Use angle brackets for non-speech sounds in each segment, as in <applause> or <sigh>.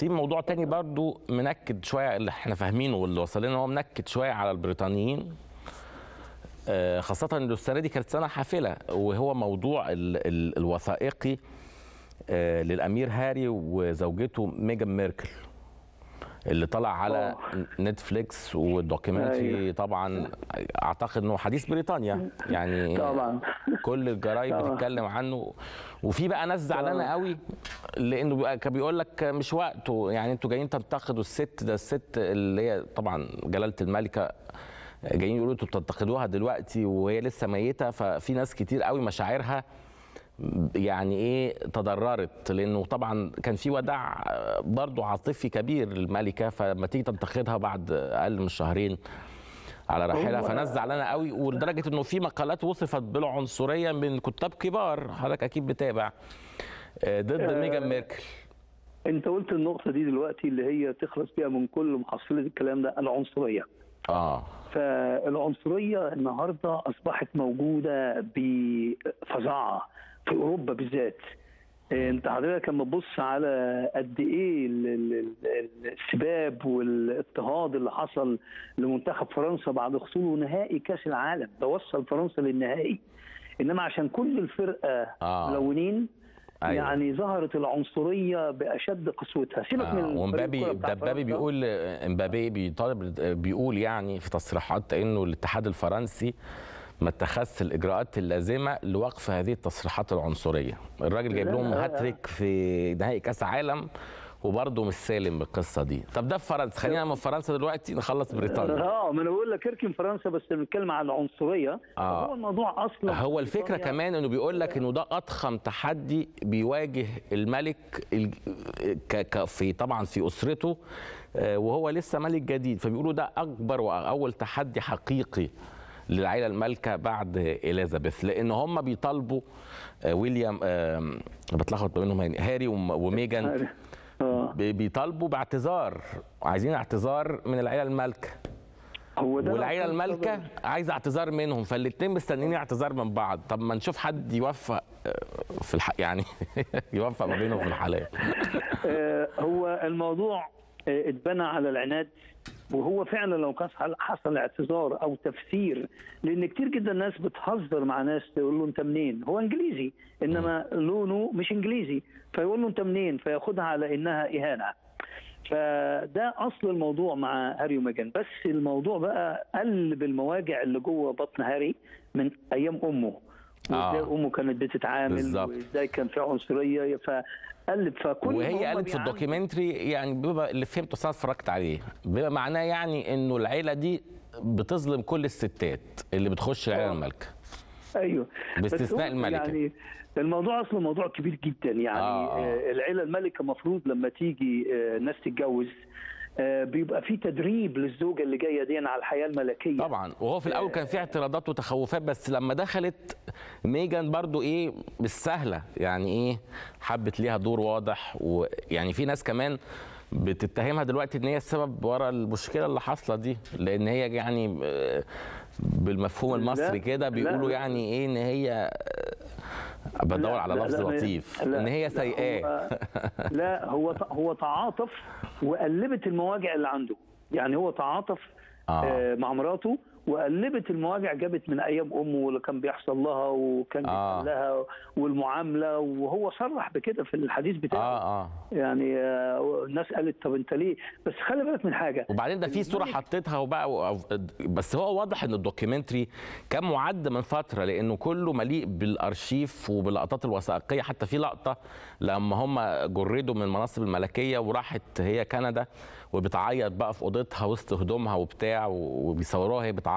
في موضوع تاني برضو منكد شوية اللي إحنا فاهمينه واللي وصل لنا هو منكد شوية على البريطانيين. آه، خاصة ان السنة دي كانت سنة حافلة وهو موضوع ال ال الوثائقي آه، للأمير هاري وزوجته ميجان ميركل. اللي طلع على نتفليكس وال documentary أيوة. طبعا أعتقد إنه حديث بريطانيا يعني طبعا كل الجرايد. بتتكلم عنه وفي بقى ناس زعلانة. قوي لإنه بقى كان بيقول لك مش وقته يعني أنتوا جايين تنتقدوا الست ده الست اللي هي طبعا جلالة الملكه جايين يقولوا أنتوا بتنتقدوها دلوقتي وهي لسه ميتة ففي ناس كتير قوي مشاعرها يعني إيه تضررت؟ لأنه طبعا كان في وداع برضه عاطفي كبير للملكة فلما تيجي تنتقدها بعد أقل من شهرين على راحلها فناس زعلانة قوي ولدرجة إنه في مقالات وصفت بالعنصرية من كتاب كبار حضرتك أكيد بتابع آه، ضد آه، ميجان ميركل. أنت قلت النقطة دي دلوقتي اللي هي تخلص بيها من كل محصله الكلام ده العنصرية. آه. فالعنصرية النهارده أصبحت موجودة بفظاعة. في أوروبا بالذات أنت حضرتك لما تبص على قد إيه ال- ال- ال- السباب والإضطهاد اللي حصل لمنتخب فرنسا بعد خسوله نهائي كأس العالم ده وصل فرنسا للنهائي إنما عشان كل الفرقة آه. ملونين أيوة. يعني ظهرت العنصرية بأشد قسوتها سيبك آه. من ومبابي دبابي. بيقول امبابي بيطالب بيقول يعني في تصريحات إنه الاتحاد الفرنسي ما اتخذش الإجراءات اللازمة لوقف هذه التصريحات العنصرية. الراجل جايب لهم هاتريك في نهائي كأس عالم وبرضه مش سالم بالقصة دي. طب ده في فرنسا. خلينا من فرنسا دلوقتي نخلص بريطانيا. آه ما أنا بقول لك اركن فرنسا بس بنتكلم عن العنصرية. آه. هو الموضوع أصلا هو الفكرة كمان إنه بيقول لك إنه ده أضخم تحدي بيواجه الملك ال- ك- ك- في طبعا في أسرته آه، وهو لسه ملك جديد. فبيقولوا ده أكبر وأول تحدي حقيقي. للعائله المالكة بعد إليزابيث لأن هم بيطالبوا آه، ويليام آه، بتلخبط بينهم هاري وم- وميجان بي- بيطالبوا باعتذار عايزين اعتذار من العائله المالكة. هو ده والعيلة المالكة عايزة اعتذار منهم فالاثنين مستنيين اعتذار من بعض. طب ما نشوف حد يوفق آه، في الح... يعني <laughs> يوفق ما بينهم في الحالات. <laughs> آه، هو الموضوع آه، اتبنى على العناد. وهو فعلا لو كان حصل- اعتذار أو تفسير لأن كتير جدا ناس بتهزر مع ناس تقول له أنت منين؟ هو إنجليزي إنما لونه مش إنجليزي فيقول له أنت منين؟ فياخدها على إنها إهانة. فده أصل الموضوع مع هاري وميجان. بس الموضوع بقى قلب المواجع اللي جوه بطن هاري من أيام أمه. آه. وازاي أمه كانت بتتعامل بالظبط. وإزاي كان في عنصرية فقلب فكل وهي قالت في بيعانوا- الدوكيومنتري يعني بما اللي فهمته أنا اتفرجت عليه بما معناه يعني إنه العيلة دي بتظلم كل الستات اللي بتخش العيله آه. المالكة أيوه باستثناء الملكة. يعني الموضوع أصلا موضوع كبير جدا يعني آه، آه. آه. العيلة الملكة المفروض لما تيجي آه، ناس تتجوز آه، بيبقى في تدريب للزوجة اللي جاية دي على الحياة الملكية. طبعا. وهو في الأول كان في اعتراضات وتخوفات بس لما دخلت ميجان برضو إيه مش سهلة. يعني إيه حبت ليها دور واضح. ويعني في ناس كمان بتتهمها دلوقتي إن هي السبب ورا المشكلة اللي حاصلة دي. لأن هي يعني آه، بالمفهوم المصري كده بيقولوا. يعني إيه إن هي آه، بدور على لفظ لطيف. إن هي سيئاه لا هو هو تعاطف وقلبت المواجع اللي عنده يعني هو تعاطف آه. آه. مع مراته وقلبت المواجع جابت من أيام أمه واللي كان بيحصل لها وكان آه. لها والمعاملة وهو صرح بكده في الحديث بتاعه. آه آه. يعني آه، الناس قالت طب أنت ليه؟ بس خلي بالك من حاجة. وبعدين ده في صورة حطيتها وبقى بس هو واضح إن الدوكيومنتري كان معد من فترة لأنه كله مليء بالأرشيف وباللقطات الوثائقية. حتى في لقطة لما هم جردوا من المناصب الملكية وراحت هي كندا وبتعيط بقى في أوضتها وسط هدومها وبتاع وبيصوروها وهي بتعيط.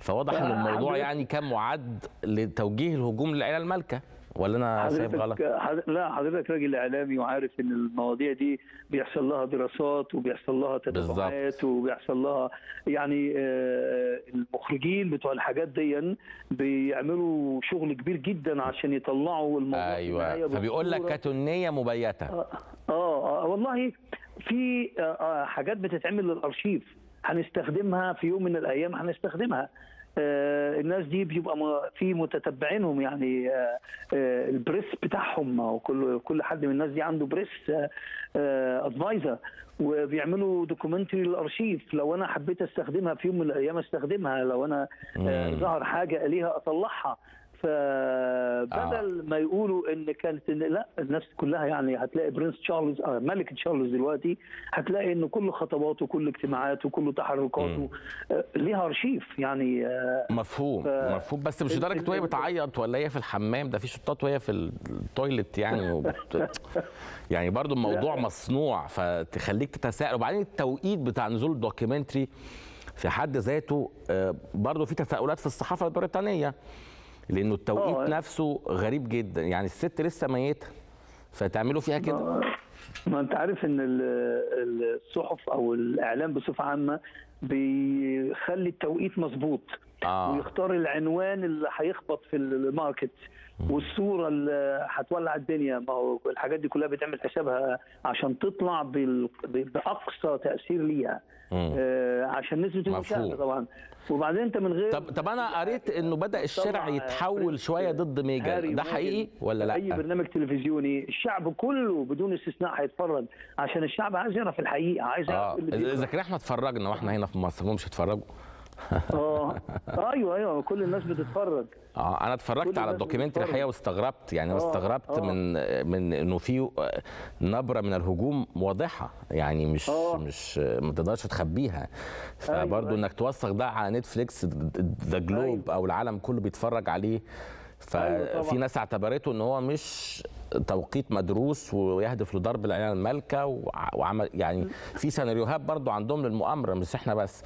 فواضح إن الموضوع يعني كان معد لتوجيه الهجوم للعيله المالكة ولا أنا شايف غلط؟ لا حضرتك راجل إعلامي وعارف إن المواضيع دي بيحصل لها دراسات وبيحصل لها تتبعات وبيحصل لها يعني آه، المخرجين بتوع الحاجات دي بيعملوا شغل كبير جدا عشان يطلعوا الموضوع أيوه. فبيقول لك كتنية مبيتة. آه, آه آه، والله في آه آه، حاجات بتتعمل للأرشيف. هنستخدمها في يوم من الأيام هنستخدمها. آه، الناس دي بيبقى في متتبعينهم يعني آه، آه، ال press بتاعهم. ما هو كل كل حد من الناس دي عنده press adviser وبيعملوا documentary للأرشيف. لو أنا حبيت أستخدمها في يوم من الأيام أستخدمها. لو أنا. ظهر حاجة ليها أطلعها. فبدل ما يقولوا إن كانت إن لا الناس كلها يعني هتلاقي prince تشارلز آه ملك تشارلز دلوقتي هتلاقي ان كل خطواته كل اجتماعاته كل تحركاته آه ليها ارشيف يعني آه مفهوم ف- مفهوم. بس مش لدرجة وهي بتعيط ولا هي في الحمام؟ ده في shots وهي في ال toilet يعني <laughs> وبت... يعني برضو الموضوع. مصنوع فتخليك تتساءل. وبعدين التوقيت بتاع نزول ال documentary في حد ذاته آه، برضو في تساؤلات في الصحافة البريطانية. لأنه التوقيت آه. نفسه غريب جدا. يعني الست لسه ميتة فتعملوا فيها كده؟ ما- ما أنت عارف إن ال- الصحف أو الإعلام بصفة عامة بيخلي التوقيت مظبوط. آه. ويختار العنوان اللي هيخبط في الماركت والصورة اللي هتولع الدنيا. ما هو الحاجات دي كلها بتعمل حسابها عشان تطلع بال- بأقصى تأثير ليها. آه، عشان نسبة. المشاهدة طبعا. وبعدين انت من غير طب طب أنا قريت إنه بدأ الشارع يتحول شوية ضد ميجان ده حقيقي ولا أي لا برنامج تلفزيوني. الشعب كله بدون استثناء هيتفرج عشان الشعب عايز يعرف الحقيقة عايز يعرف اللي إذا. كان إحنا اتفرجنا وإحنا هنا في مصر هم مش اتفرجوا. آه أيوه أيوه كل الناس بتتفرج آه أنا اتفرجت على ال documentary. الحقيقة واستغربت يعني آه، استغربت آه. من من إنه في نبرة من الهجوم واضحة يعني مش آه. مش ما تقدرش تخبيها فبرضه أيوة. إنك توثق ده على نتفليكس the globe أو العالم كله بيتفرج عليه أيوة ففي طبعاً. ناس اعتبرته إن هو مش توقيت مدروس ويهدف لضرب العيال المالكة وع- وعمل يعني في سيناريوهات برضو عندهم للمؤامرة مش إحنا بس.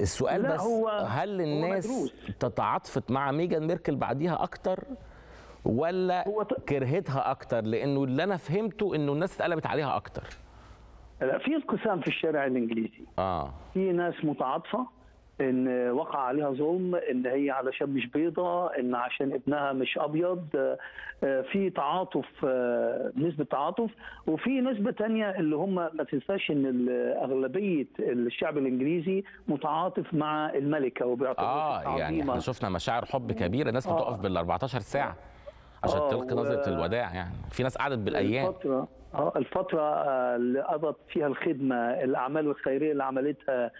السؤال بس هو- هل الناس. تتعاطفت مع ميجان ميركل بعديها أكتر ولا هو ت- كرهتها أكتر؟ لأنه اللي أنا فهمته إنه الناس اتقلبت عليها أكتر. لا في انقسام في الشارع الإنجليزي. آه. في ناس متعاطفة إن وقع عليها ظلم إن هي علشان مش بيضة إن عشان ابنها مش أبيض. آه، في تعاطف آه، نسبة تعاطف. وفي نسبة تانية اللي هم ما تنساش إن أغلبية الشعب الإنجليزي متعاطف مع الملكة وبيعتبرها آه يعني. إحنا شفنا مشاعر حب كبيرة ناس آه. بتقف بال 14 ساعة عشان آه، تلقي و- نظرة الوداع يعني. في ناس قعدت بالأيام. الفترة الفترة اللي قضت فيها الخدمة الأعمال الخيرية اللي عملتها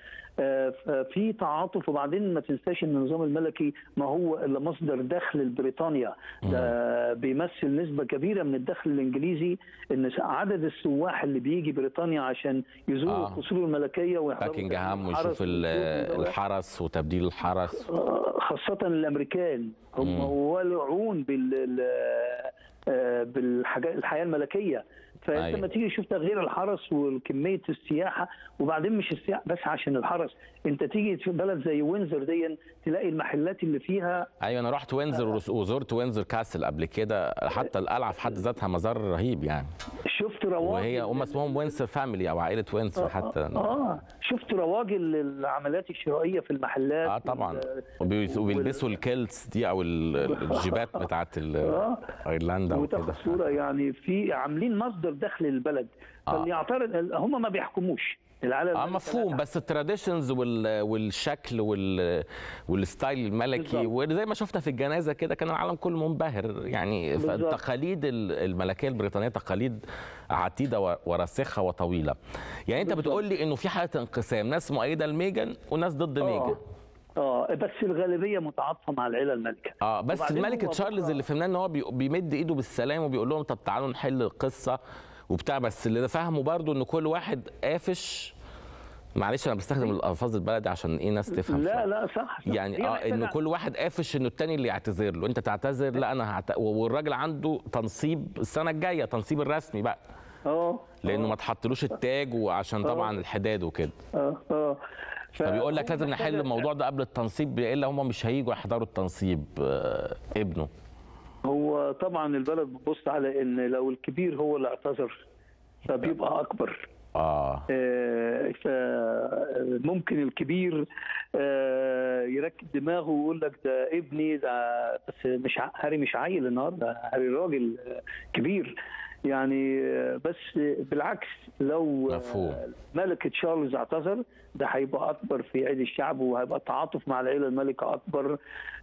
في تعاطف وبعدين ما تنساش إن النظام الملكي ما هو إلا مصدر دخل لبريطانيا. ده بيمثل نسبة كبيرة من الدخل الإنجليزي إن عدد السواح اللي بيجي بريطانيا عشان يزوروا آه. القصور الملكية ويحضروا باكنجهام ويشوف الحرس وتبديل الحرس. آه، خاصة الأمريكان. هم. ولعون بال آه، بالحاجات فأنت أيوة. لما تيجي تشوف تغيير الحرس وكمية السياحة وبعدين مش السياحة بس عشان الحرس أنت تيجي في بلد زي وينزر دي تلاقي المحلات اللي فيها أيوه أنا رحت وينزر وس- وزرت وينزر castle قبل كده حتى القلعة في حد ذاتها مزار رهيب يعني. شفت رواج وهي هم اسمهم وينسر family أو عائلة وينسر حتى. آه شفت رواج العملات الشرائية في المحلات آه طبعا. وبيلبسوا ال kilts دي أو ال- <laughs> الجيبات بتاعت ال- أيرلندا وكده. وتاخد صورة يعني في عاملين مصدر دخل للبلد آه. فاللي يعترض هم ما بيحكموش العالم آه مفهوم بس ال traditions وال... والشكل وال... وال style الملكي. وزي ما شفنا في الجنازة كده كان العالم كله منبهر يعني. فالتقاليد ال- الملكية البريطانية تقاليد عتيدة وراسخة وطويلة يعني انت. بتقول لي إنه في حالة انقسام ناس مؤيدة لميجان وناس ضد ميجان آه بس الغالبية متعاطفة مع العيلة الملكة. آه بس الملك تشارلز اللي فهمناه إن هو بي- بيمد إيده بالسلام وبيقول لهم طب تعالوا نحل القصة وبتاع بس اللي فاهمه برضو إن كل واحد قافش. معلش أنا بستخدم الألفاظ البلدي عشان إيه ناس تفهم لا شوية. لا صح, صح. يعني آه إنه كل واحد قافش إنه التاني اللي يعتذر له. أنت تعتذر لا أنا هعت... والراجل عنده تنصيب السنة الجاية تنصيب الرسمي بقى. آه لأنه ما تحطلوش التاج وعشان طبعا الحداد وكده. آه آه فبيقول لك لازم نحل الموضوع ده قبل التنصيب الا هم مش هيجوا يحضروا التنصيب آه ابنه. هو طبعا البلد بتبص على إن لو الكبير هو اللي اعتذر فبيبقى أكبر. آه. آه، فممكن الكبير آه، يركب دماغه ويقول لك ده ابني ده بس مش هاري مش عيل النهارده هاري راجل آه، كبير. يعني بس بالعكس لو مفهوم. ملكة تشارلز اعتذر ده هيبقى أكبر في عيد الشعب وهيبقى التعاطف مع العيلة الملكه أكبر.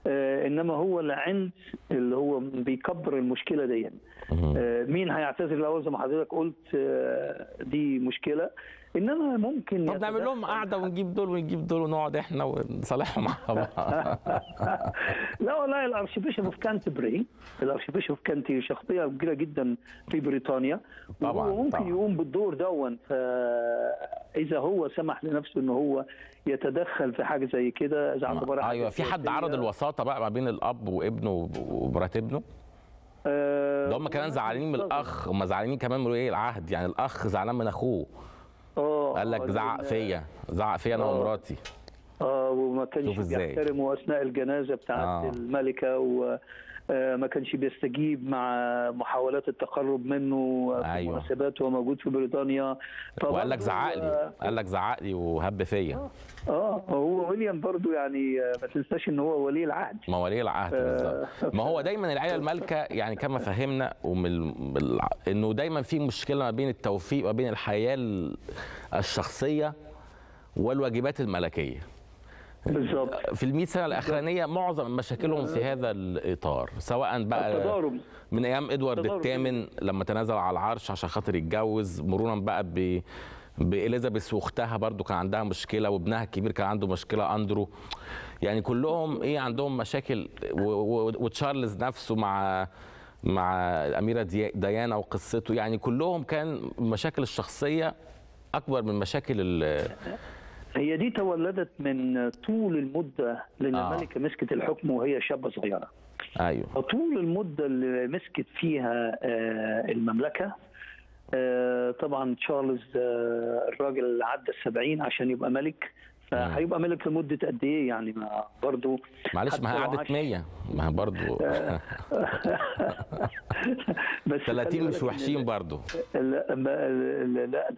آه، إنما هو العند اللي هو بيكبر المشكلة دي. آه، مين هيعتذر؟ الأول زي ما حضرتك قلت آه، دي مشكلة. إنما ممكن طب نعمل لهم قعدة ونجيب دول ونجيب دول ونقعد إحنا ونصالحهم مع بعض. <laughs> لا والله ال Archbishop of Canterbury ال Archbishop of Canterbury شخصية كبيرة جدا في بريطانيا طبعاً، وهو ممكن طبعاً. يقوم بالدور دون فإذا هو سمح لنفسه ان هو يتدخل في حاجة زي كده إذا اعتبرها حاجة أيوه في حد. عرض الوساطة بقى ما بين الأب وابنه ومرات ابنه آه، ده هم كمان زعلانين من الأخ هم زعلانين كمان من ولي العهد يعني الأخ زعلان من أخوه آه قال لك آه، زعق فيا زعق فيا أنا آه. ومراتي آه وما كانش. بيحترموا أثناء الجنازة بتاعت آه. آه. الملكه وما كانش بيستجيب مع محاولات التقرب منه في أيوة. مناسبات وهو موجود في بريطانيا. وقال لك زعق لي آه، قال لك زعق لي وهب فيا. آه هو ويليام برضو يعني آه، ما تنساش إن هو ولي العهد. ما ولي العهد بالظبط. ما هو دايما العيلة المالكة يعني كما فهمنا ومن إنه دايما في مشكلة ما بين التوفيق وما بين الحياة ال- الشخصية والواجبات الملكية. بالظبط. في المئة سنة الأخرانية معظم مشاكلهم في هذا الإطار سواء بقى التضارب. من أيام إدوارد. الثامن لما تنازل على العرش عشان خاطر يتجوز مرورا بقى ب باليزابيث وأختها برضو كان عندها مشكلة وابنها الكبير كان عنده مشكلة أندرو. يعني كلهم إيه عندهم مشاكل وتشارلز نفسه مع مع الاميره دي- ديانا وقصته. يعني كلهم كان المشاكل الشخصية أكبر من مشاكل ال- هي دي تولدت من طول المدة لأن آه. الملكة مسكت الحكم وهي شابة صغيرة أيوه فطول المدة اللي مسكت فيها آه، المملكة آه، طبعا تشارلز آه، الراجل عدى السبعين عشان يبقى ملك فهيبقى ملك لمدة قد إيه يعني؟ ما برضه معلش ما هي قعدت عاش- 100 ما هي برضو <laughs> بس 30 خلي مش وحشين برضو. لا لا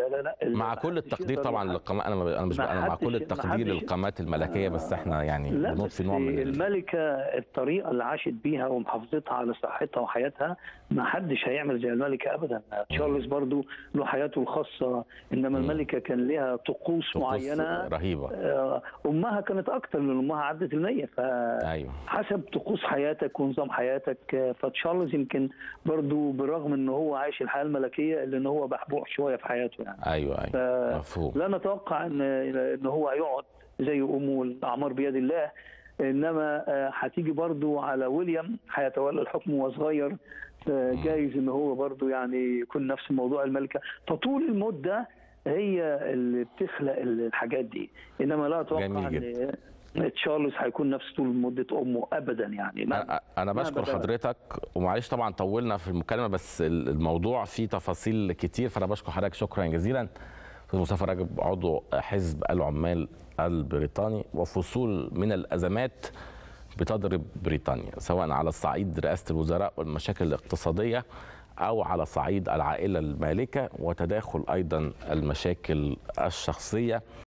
لا لا مع كل التقدير طبعا للقامات أنا أنا مش أنا مع كل التقدير للقامات الملكية بس إحنا يعني بس في نوع من ال- الملكة الطريقة اللي عاشت بيها ومحافظتها على صحتها وحياتها ما حدش هيعمل زي الملكة أبدا. تشارلز برضو له حياته الخاصة إنما الملكة كان لها طقوس معينة. رهيبة. آه، أمها كانت أكتر لأن أمها عدت المية أيوه. فحسب طقوس حياتك ونظام حياتك آه، فتشارلز يمكن برضو بالرغم إن هو عايش الحياة الملكية إلا إن هو بحبوح شوية في حياته يعني. أيوه أيوه. مفهوم. لا نتوقع إن إن هو هيقعد زي أمه الأعمار بيد الله إنما آه، هتيجي برضو على ويليام هيتولى الحكم وهو صغير جايز إن هو برضو يعني يكون نفس موضوع الملكة. فطول المدة هي اللي بتخلق الحاجات دي. إنما لا أتوقع جميل إن تشارلز هيكون نفس طول مدة أمه ابدا يعني. ما أنا ما بشكر بدأ. حضرتك ومعلش طبعا طولنا في المكالمة بس الموضوع فيه تفاصيل كتير فأنا بشكر حضرتك شكرا جزيلا. أستاذ مصطفى راجب عضو حزب العمال البريطاني وفصول من الأزمات بتضرب بريطانيا سواء على صعيد رئاسة الوزراء والمشاكل الاقتصادية. أو على صعيد العائلة المالكة وتداخل أيضا المشاكل الشخصية.